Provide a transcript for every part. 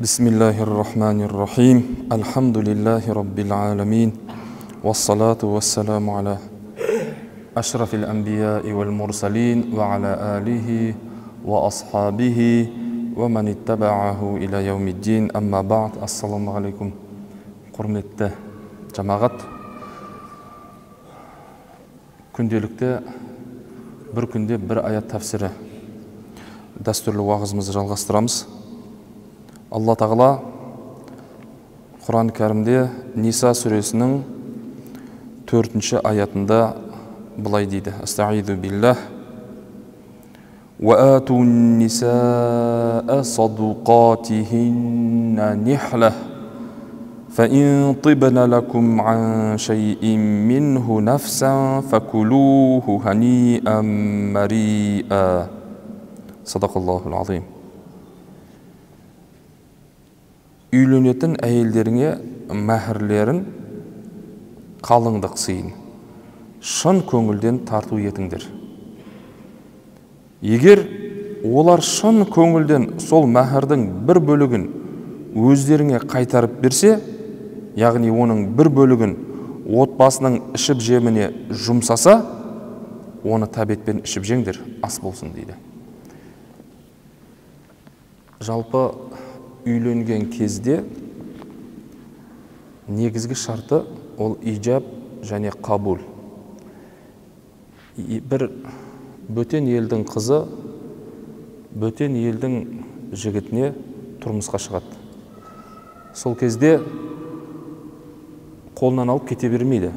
بسم الله الرحمن الرحيم الحمد لله رب العالمين والصلاة والسلام على أشرف الأنبياء والمرسلين وعلى آله وأصحابه ومن اتبعه إلى يوم الدين أما بعد السلام عليكم құрметті жамағат күнделікті бір күнде бір аят тәпсірі дәстүрлі уағызымызды жалғастырамыз алла тағала құран кәрімде ниса сүресінің төртінші аятында былай дейді астаиду биллах وآتوا النساء صدقاتهن نحلة فإن طبن لكم عن شيء منه نفسا فكلوه هنيئا مريئا صدق الله العظيم үйленетін әйелдеріңе мәһірлерін қалыңдық сыйын. Шын көңілден тарту етіңдер. Егер олар шын көңілден сол мәһірдің бір бөлігін өздеріңе қайтарып берсе яғни оның бір бөлігін отбасының ішіп жеміне жұмсаса оны тәбетпен ішіп жеңдер ас болсын дейді. Жалпы үйленген кезде негізгі шарты ол ижаб және қабул. Бір бөтен елдің қызы бөтен елдің жігітіне тұрмысқа шығады. Сол кезде қолынан алып кете бермейді.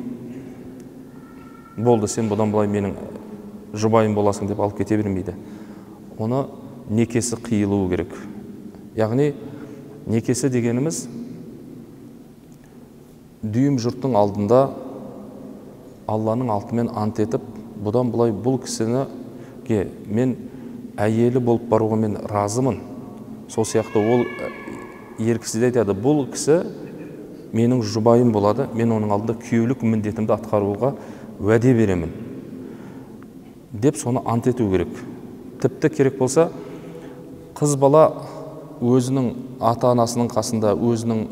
Болды сен бұдан былай менің жұбайым боласың деп алып кете бермейді. Оны некесі қиылуы керек. Яғни некесі дегеніміз дүйім жұрттың алдында алланың алтымен ант етіп бұдан былай бұл кісініге мен әйелі болып баруға мен разымын сол сияқты ол ер кісі де айтады бұл кісі менің жұбайым болады мен оның алдында күйеулік міндетімді атқаруға уәде беремін деп соны ант ету керек. Тіпті керек болса қыз бала өзінің ата анасының қасында өзінің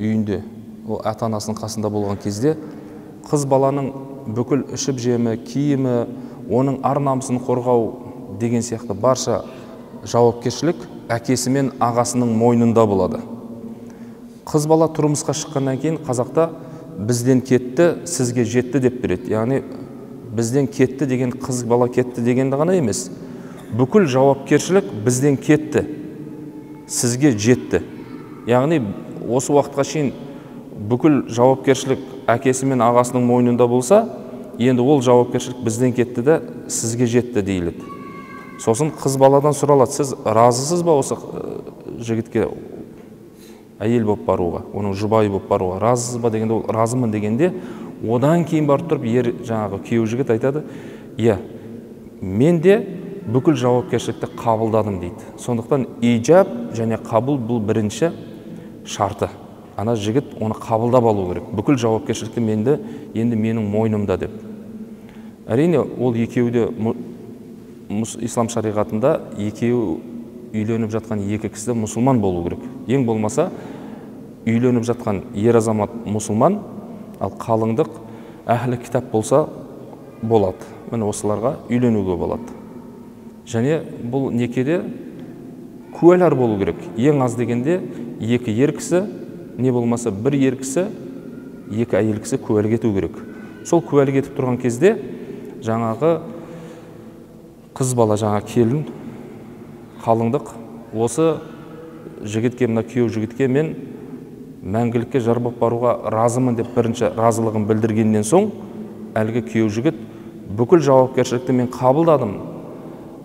үйінде ол ата анасының қасында болған кезде қыз баланың бүкіл ішіп жемі киімі оның ар намысын қорғау деген сияқты барша жауапкершілік әкесі мен ағасының мойнында болады. Қыз бала тұрмысқа шыққаннан кейін қазақта бізден кетті сізге жетті деп береді. Яғни бізден кетті деген қыз бала кетті дегенді ғана емес бүкіл жауапкершілік бізден кетті сізге жетті. Яғни осы уақытқа шейін бүкіл жауапкершілік әкесі мен ағасының мойнында болса енді ол жауапкершілік бізден кетті де сізге жетті дейіледі сосын қыз баладан сұралады сіз разысыз ба осы жігітке? Әйел болып баруға оның жұбайы болып баруға разысыз ба? дегенде ол разымын дегенде одан кейін барып тұрып ер жаңағы күйеу жігіт айтады иә мен де бүкіл жауапкершілікті қабылдадым дейді. Сондықтан ижаб және қабыл бұл бірінші шарты. Ана жігіт оны қабылдап алу керек. Бүкіл жауапкершілікті менді енді менің мойнымда деп. Әрине ол екеуі де ислам шариғатында екеуі үйленіп жатқан екі кісі мұсылман болу керек. Ең болмаса үйленіп жатқан ер азамат мұсылман ал қалыңдық әхлі кітап болса болады міне осыларға үйленуге болады. Және бұл некеде куәлар болу керек. Ең аз дегенде екі ер кісі не болмаса бір ер кісі екі әйел кісі куәлік ету керек. Сол куәлік етіп тұрған кезде жаңағы қыз бала жаңа келін қалыңдық. Осы жігітке мына күйеу жігітке мен мәңгілікке жар болып баруға разымын деп бірінші разылығын білдіргеннен соң әлгі күйеу жігіт бүкіл жауапкершілікті мен қабылдадым.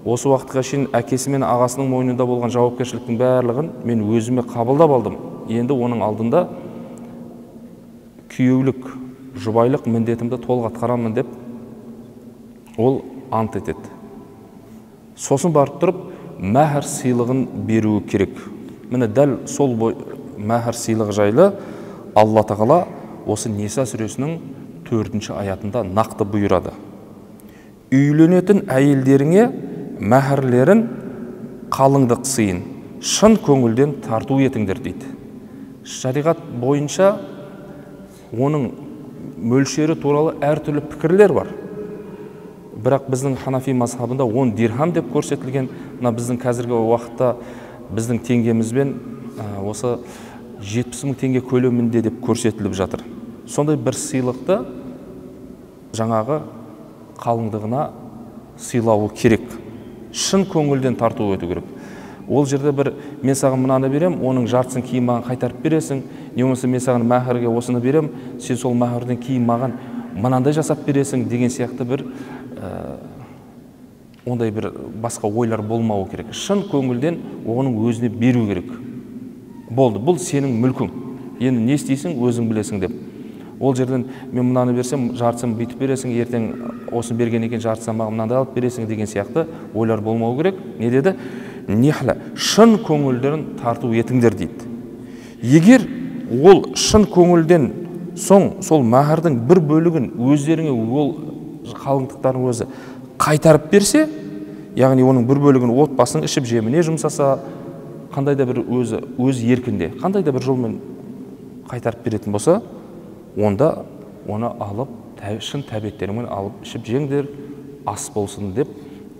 Осы уақытқа шейін әкесі мен ағасының мойнында болған жауапкершіліктің барлығын мен өзіме қабылдап алдым. Енді оның алдында күйеулік жұбайлық міндетімді толық атқарамын деп ол ант етеді. Сосын барып тұрып мәһір сыйлығын беруі керек. Міне дәл сол мәһір сыйлығы жайлы алла тағала осы ниса сүресінің төртінші аятында нақты бұйырады. Үйленетін әйелдеріңе мәһірлерін қалыңдық сыйын шын көңілден тарту етіңдер дейді. Шариғат бойынша оның мөлшері туралы әртүрлі пікірлер бар. Бірақ біздің ханафи мазхабында он дирхам деп көрсетілген. Мына біздің қазіргі уақытта біздің теңгемізбен осы жетпіс мың теңге көлемінде деп көрсетіліп жатыр. Сондай бір сыйлықты жаңағы қалыңдығына сыйлауы керек. Шын көңілден тарту ету керек. Ол жерде бір мен саған мынаны берем оның жартысын кейін маған қайтарып бересің не болмаса мен саған мәһірге осыны берем сен сол мәһірден кейін маған мынандай жасап бересің деген сияқты бір ә, ондай бір басқа ойлар болмауы керек. Шын көңілден оның өзіне беру керек. Болды бұл сенің мүлкің. Енді не істейсің өзің білесің деп. Ол жерден мен мынаны берсем жартысын бүйтіп бересің ертең осыны берген екен жартысын маған мынандай алып бересің деген сияқты ойлар болмау керек. Не деді? Шын көңілдерін тарту етіңдер дейді. Егер ол шын көңілден соң сол мәһәрдің бір бөлігін өздеріңе ол қалыңдықтардың өзі қайтарып берсе яғни оның бір бөлігін отбасының ішіп жеміне жұмсаса қандай да бір өзі өз еркінде қандай да бір жолмен қайтарып беретін болса онда оны алып шын тәбеттеріңмен алып ішіп жеңдер ас болсын деп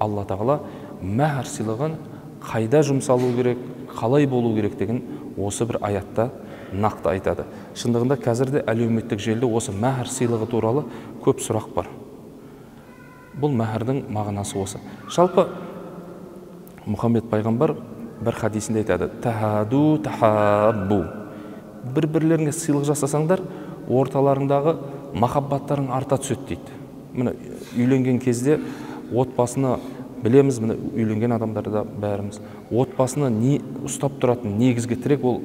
алла тағала мәһәр сыйлығын қайда жұмсалу керек қалай болу керектігін осы бір аятта нақты айтады. Шындығында қазір де әлеуметтік желіде осы мәһәр сыйлығы туралы көп сұрақ бар. Бұл мәһәрдің мағынасы осы. Жалпы мұхаммед пайғамбар бір хадисінде айтады. Тахаду тахаббу бір бірлеріңе сыйлық жасасаңдар орталарыңдағы махаббаттарың арта түседі дейді. Міне үйленген кезде отбасыны білеміз міне үйленген адамдарда бәріміз. Отбасыны не ұстап тұратын негізгі тірек ол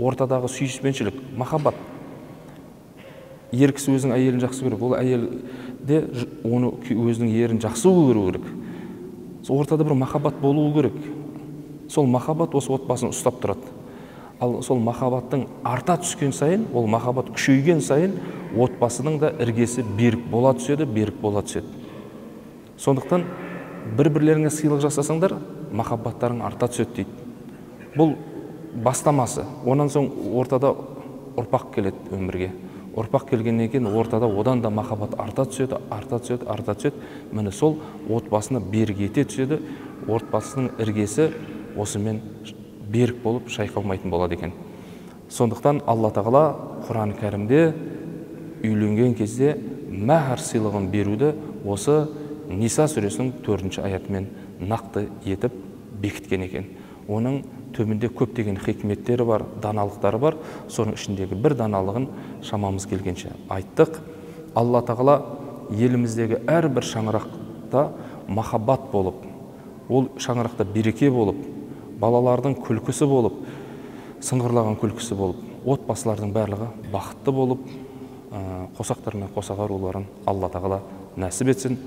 ортадағы сүйіспеншілік махаббат. Ер кісі өзінің әйелін жақсы көреді ол әйел де оны өзінің ерін жақсы көру керек. Сол ортада бір махаббат болуы керек. Сол махаббат осы отбасын ұстап тұрады. Ал сол махаббаттың арта түскен сайын ол махаббат күшейген сайын отбасының да іргесі берік бола түседі берік бола түседі. Сондықтан бір бірлеріңе сыйлық жасасаңдар махаббаттарың арта түседі дейді. Бұл бастамасы. Онан соң ортада ұрпақ келеді өмірге. Ұрпақ келгеннен кейін ортада одан да махаббат арта түседі арта түседі арта түседі. Міне сол отбасыны берік ете түседі. Отбасының іргесі осымен берік болып шайқалмайтын болады екен. Сондықтан алла тағала құран кәрімде үйленген кезде мәһәр сыйлығын беруді осы ниса сүресінің төртінші аятымен нақты етіп бекіткен екен. Оның төменде көптеген хикметтері бар даналықтары бар. Соның ішіндегі бір даналығын шамамыз келгенше айттық. Алла тағала еліміздегі әрбір шаңырақта махаббат болып ол шаңырақта береке болып балалардың күлкісі болып сыңғырлаған күлкісі болып отбасылардың барлығы бақытты болып қосақтарына қосақ аруларын алла тағала нәсіп етсін.